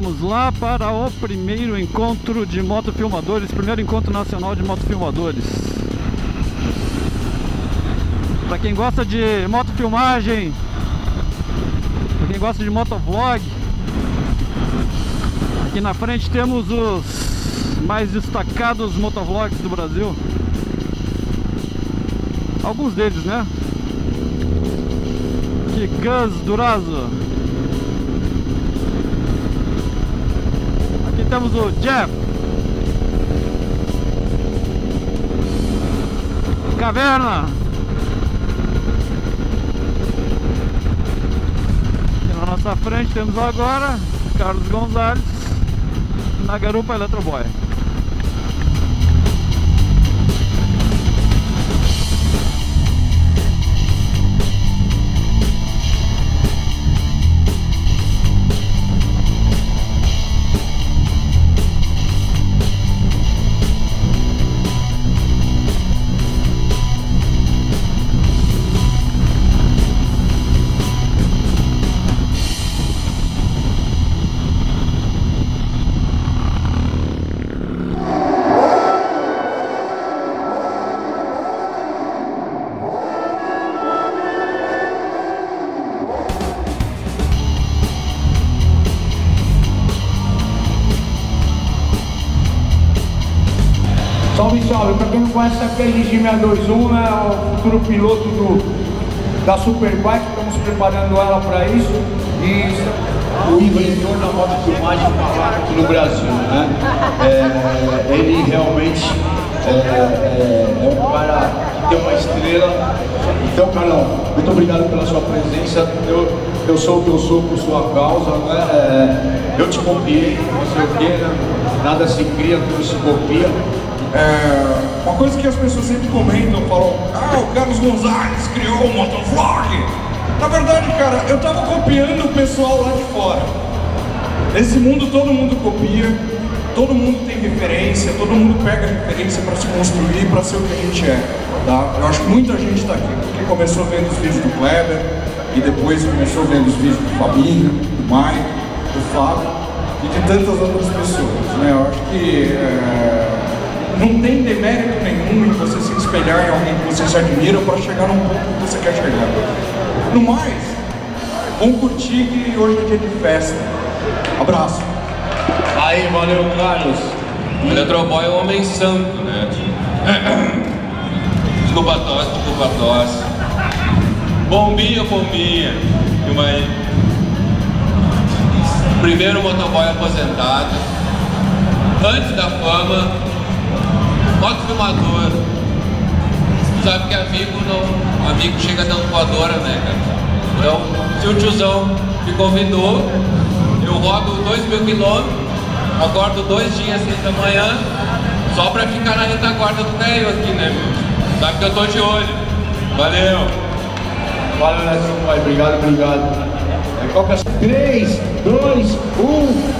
vamos lá para o primeiro encontro de motofilmadores, primeiro encontro nacional de motofilmadores. Para quem gosta de motofilmagem, para quem gosta de motovlog, aqui na frente temos os mais destacados motovlogs do Brasil. Alguns deles, né? Aqui, Gus Durazo. Temos o Jeff. Caverna. Aqui na nossa frente temos agora Carlos Gonzalez na garupa Eletroboy. Salve, salve. Pra quem não conhece, aqui é LG 621, né? O futuro piloto do, da Superbike. Estamos preparando ela para isso. E o inventor da motofilmagem aqui no Brasil, né? É, ele realmente é, é, é, um cara que tem uma estrela. Então, Carlão, muito obrigado pela sua presença. Eu, eu sou o que eu sou por sua causa, né? É, eu te copiei, não sei o quê, né? Nada se cria, tudo se copia. É, uma coisa que as pessoas sempre comentam, falam, ah, o Carlos Gonzalez criou o motovlog. Na verdade, cara, eu tava copiando o pessoal lá de fora. Nesse mundo todo mundo copia, todo mundo tem referência, todo mundo pega referência para se construir, para ser o que a gente é. Tá? Eu acho que muita gente está aqui porque começou vendo os vídeos do Kleber e depois começou vendo os vídeos do Fabinho, do Mike, do Fábio e de tantas outras pessoas. Né? Eu acho que é, não tem demérito nenhum em você se espelhar em alguém que você se admira para chegar num ponto que você quer chegar. No mais, vamos curtir que hoje é dia de festa. Abraço. Aí, valeu, Carlos. O Eletroboy é um homem santo, né? Desculpa a tosse, desculpa a tosse. Bombinha, bombinha. Filma aí. Primeiro motoboy aposentado. Antes da fama. Motofilmador. Sabe que amigo não. Amigo chega dando voadora, né, cara? Então, se o tiozão me convidou, eu rodo dois mil quilômetros, acordo dois dias, seis da manhã, só pra ficar na retaguarda do velho aqui, né, meu? Sabe que eu tô de olho. Valeu! Valeu, Nelson, pai. Obrigado, obrigado. É, qual que é a 3, 2, 1,